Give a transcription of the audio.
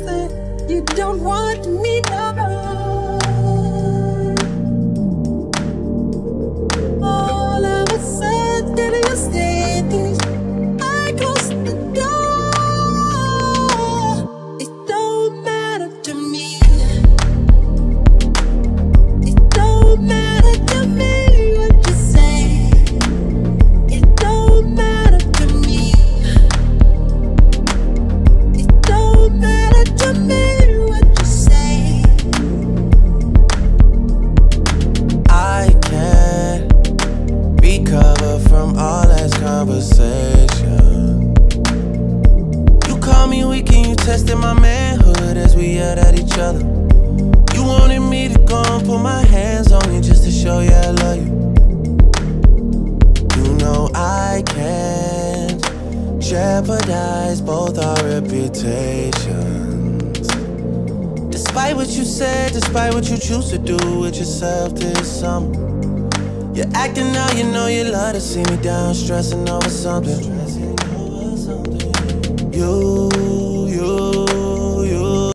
that you don't want me to. conversation. You call me weak and you tested my manhood as we yelled at each other. You wanted me to go and put my hands on you just to show you I love you. You know I can't jeopardize both our reputations. Despite what you said, despite what you choose to do with yourself this summer. You're acting now, you know you love to see me down, stressing over something. You